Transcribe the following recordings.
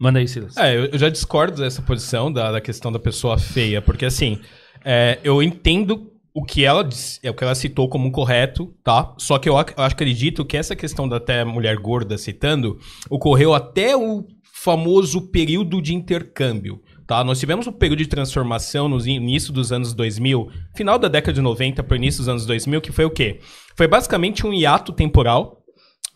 Manda aí, Silas. É, eu, já discordo dessa posição da, da questão da pessoa feia, porque assim, é, eu entendo o que ela disse- é o que ela citou como correto, tá? Só que eu, ac- eu acredito que essa questão da até mulher gorda citando ocorreu até o famoso período de intercâmbio. Tá? Nós tivemos um período de transformação no início dos anos 2000, final da década de 90 para o início dos anos 2000, que foi o quê? Foi basicamente um hiato temporal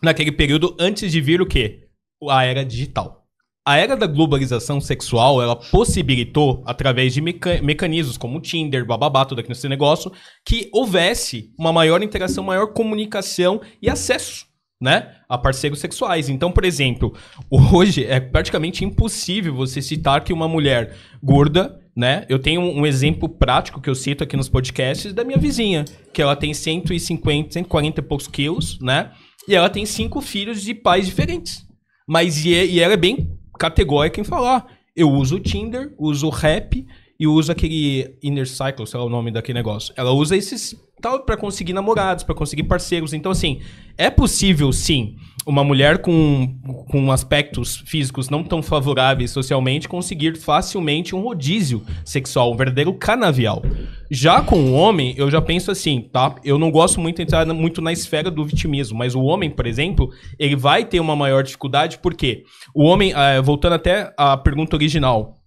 naquele período antes de vir o quê? A era digital. A era da globalização sexual, ela possibilitou, através de meca- mecanismos como o Tinder, bababá, tudo aqui nesse negócio, que houvesse uma maior interação, maior comunicação e acesso, né, a parceiros sexuais. Então, por exemplo, hoje é praticamente impossível você citar que uma mulher gorda, né, eu tenho um exemplo prático que eu cito aqui nos podcasts da minha vizinha, que ela tem 150, 140 e poucos quilos, né, e ela tem cinco filhos de pais diferentes. Mas e, e ela é bem categórica em falar. Eu uso o Tinder, uso o Rap e uso aquele Inner Cycle, sei lá o nome daquele negócio. Ela usa esses tal pra conseguir namorados, pra conseguir parceiros. Então, assim, é possível sim uma mulher com, com aspectos físicos não tão favoráveis socialmente conseguir facilmente um rodízio sexual, um verdadeiro canavial. Já com o homem, eu já penso assim, tá? Eu não gosto muito de entrar muito na esfera do vitimismo, mas o homem, por exemplo, ele vai ter uma maior dificuldade, porque o homem, eh, voltando até à pergunta original,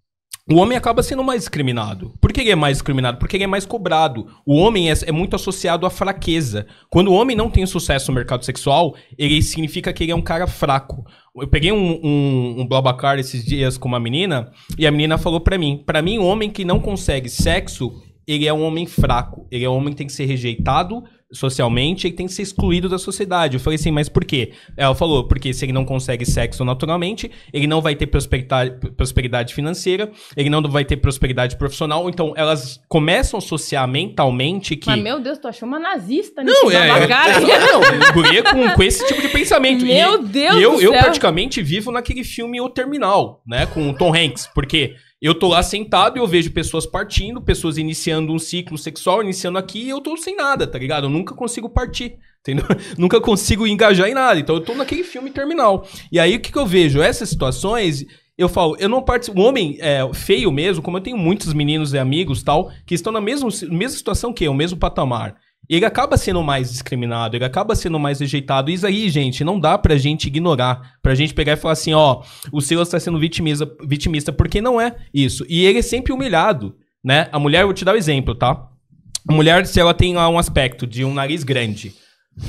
o homem acaba sendo mais discriminado. Por que ele é mais discriminado? Porque ele é mais cobrado. O homem é, é muito associado à fraqueza. Quando o homem não tem sucesso no mercado sexual, ele significa que ele é um cara fraco. Eu peguei um, um, um Blabacar esses dias com uma menina, e a menina falou pra mim, pra mim, um homem que não consegue sexo, ele é um homem fraco. Ele é um homem que tem que ser rejeitado socialmente e tem que ser excluído da sociedade. Eu falei assim, mas por quê? Ela falou, porque se ele não consegue sexo naturalmente, ele não vai ter prosperidade, prosperidade financeira, ele não vai ter prosperidade profissional. Então, elas começam a associar mentalmente que... Mas, meu Deus, tu achou uma nazista Não, nesse é, é, é, não, guria com, com esse tipo de pensamento. E- Meu Deus e eu, eu praticamente vivo naquele filme O Terminal, né, com o Tom Hanks, porque eu tô lá sentado e eu vejo pessoas partindo, pessoas iniciando um ciclo sexual, iniciando aqui, e eu tô sem nada, tá ligado? Eu nunca consigo partir, entendeu? nunca consigo engajar em nada, então eu tô naquele filme Terminal. E aí o que que eu vejo? Essas situações... Eu falo, eu não participo. O homem é, feio mesmo, como eu tenho muitos meninos e amigos tal, que estão na mesma, mesma situação que eu, mesmo patamar. Ele acaba sendo mais discriminado, ele acaba sendo mais rejeitado. Isso aí, gente, não dá pra gente ignorar. Pra gente pegar e falar assim, ó, o Silas tá sendo vitimista, vitimista, porque não é isso. E ele é sempre humilhado, né? A mulher, eu vou te dar o exemplo, tá? A mulher, se ela tem lá um aspecto de um nariz grande,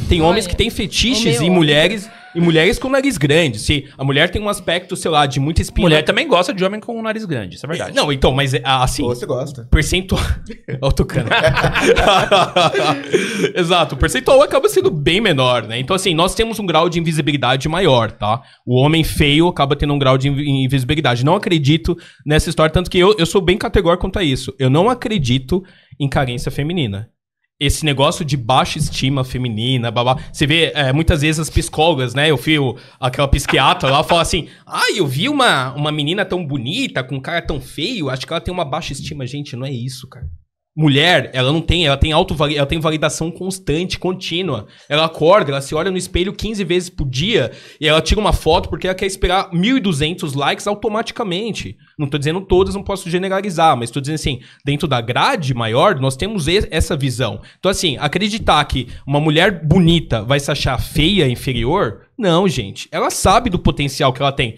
tem homens Olha, que têm fetiches em mulheres e mulheres com nariz grande. Se a mulher tem um aspecto, sei lá, de muita espinha. Mulher também gosta de homem com um nariz grande, isso é verdade. Não, então, mas é, assim, Ou você gosta. percentual. Ó, o Tucano. Exato, o percentual acaba sendo bem menor, né? Então, assim, nós temos um grau de invisibilidade maior, tá? O homem feio acaba tendo um grau de invi- invisibilidade. Não acredito nessa história, tanto que eu, eu sou bem categórico quanto a isso. Eu não acredito em carência feminina. Esse negócio de baixa estima feminina, babá. Você vê é, muitas vezes as psicólogas, né? Eu fui o- aquela psiquiatra lá, fala assim: ai, eu vi uma, uma menina tão bonita, com um cara tão feio, acho que ela tem uma baixa estima. Gente, não é isso, cara. Mulher, ela não tem, ela tem auto ela tem validação constante, contínua. Ela acorda, ela se olha no espelho 15 vezes por dia e ela tira uma foto porque ela quer esperar 1.200 likes automaticamente. Não tô dizendo todas, não posso generalizar, mas tô dizendo assim, dentro da grade maior, nós temos essa visão. Então assim, acreditar que uma mulher bonita vai se achar feia, inferior, não, gente. Ela sabe do potencial que ela tem.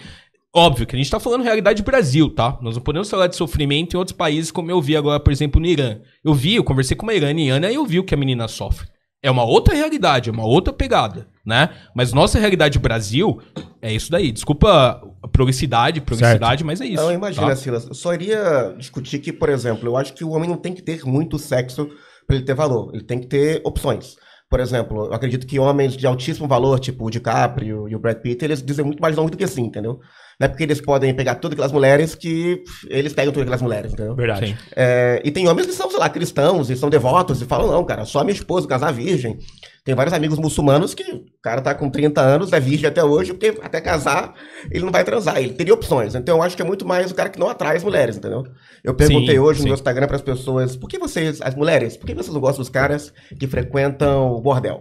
Óbvio que a gente tá falando realidade Brasil, tá? Nós não podemos falar de sofrimento em outros países, como eu vi agora, por exemplo, no Irã. Eu vi, eu conversei com uma iraniana e eu vi o que a menina sofre. É uma outra realidade, é uma outra pegada, né? Mas nossa realidade Brasil é isso daí. Desculpa a prolicidade, prolicidade, mas é isso. Não, imagina, tá? Silas. Eu só iria discutir que, por exemplo, eu acho que o homem não tem que ter muito sexo para ele ter valor. Ele tem que ter opções. Por exemplo, eu acredito que homens de altíssimo valor, tipo o DiCaprio e o Brad Pitt, eles dizem muito mais longe do que assim, entendeu? Não é porque eles podem pegar todas aquelas mulheres que eles pegam todas aquelas mulheres, entendeu? Verdade. É, e tem homens que são, sei lá, cristãos e são devotos e falam, não, cara, só minha esposa casar virgem. Tem vários amigos muçulmanos que o cara tá com 30 anos, é virgem até hoje, porque até casar ele não vai transar, ele teria opções. Então eu acho que é muito mais o cara que não atrai as mulheres, entendeu? Eu perguntei Sim, hoje sim. no meu Instagram pras pessoas, por que vocês, as mulheres, por que vocês não gostam dos caras que frequentam o bordel?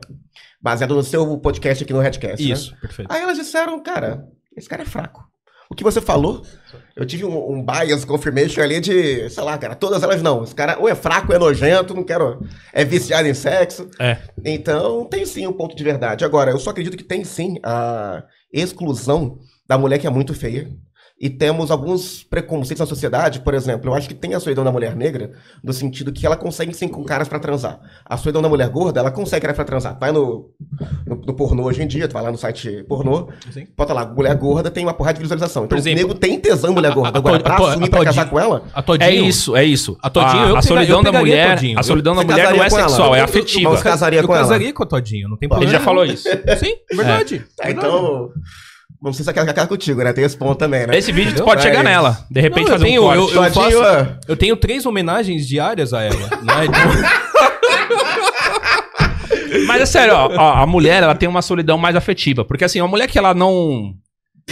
Baseado no seu podcast aqui no Redcast, né? Isso, perfeito. Aí elas disseram, cara, esse cara é fraco. O que você falou, eu tive um, um bias confirmation ali de, sei lá, cara, todas elas não. Esse cara ou é fraco, ou é nojento, não quero. É viciado em sexo. É. Então, tem sim um ponto de verdade. Agora, eu só acredito que tem sim a exclusão da mulher que é muito feia. E temos alguns preconceitos na sociedade, por exemplo, eu acho que tem a solidão da mulher negra, no sentido que ela consegue sim com caras pra transar. A solidão da mulher gorda, ela consegue caras pra transar. Vai no, no, no pornô hoje em dia, tu vai lá no site pornô, Sim. bota lá, mulher gorda tem uma porrada de visualização. Então exemplo, o nego tem tesão mulher gorda. a- a Agora, pra a to- assumir a pra casar com ela, A Todinho. É isso, é isso. A Todinho, a, eu a solidão eu da mulher, a solidão da mulher não é sexual, é Eu- eu- afetiva. Você casaria eu com ela? casaria com a Todinho, não tem Ele problema. já falou isso. Sim, verdade. Tá, então. Não sei se é cara contigo, né? Tem esse ponto também, né? Esse vídeo tu pode chegar nela. De repente Não, eu fazer tenho- um corte. eu- eu Todinho, faço-. Eu tenho três homenagens diárias a ela, né? Mas é sério, ó, ó, a mulher ela tem uma solidão mais afetiva. Porque assim, uma mulher que ela não.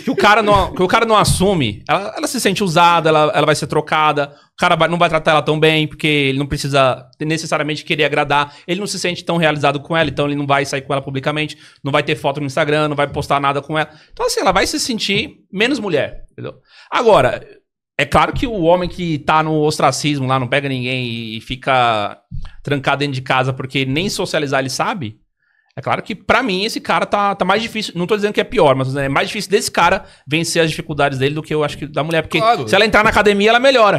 Que o cara não, que o cara não assume, ela, ela se sente usada, ela, ela vai ser trocada, o cara vai- não vai tratar ela tão bem, porque ele não precisa necessariamente querer agradar, ele não se sente tão realizado com ela, então ele não vai sair com ela publicamente, não vai ter foto no Instagram, não vai postar nada com ela. Então, assim, ela vai se sentir menos mulher, entendeu? Agora, é claro que o homem que tá no ostracismo lá, não pega ninguém e fica trancado dentro de casa porque nem socializar ele sabe. É claro que pra mim esse cara tá, tá mais difícil. Não tô dizendo que é pior, mas é mais difícil desse cara vencer as dificuldades dele do que eu acho que da mulher. Porque Claro. se ela entrar na academia, ela melhora.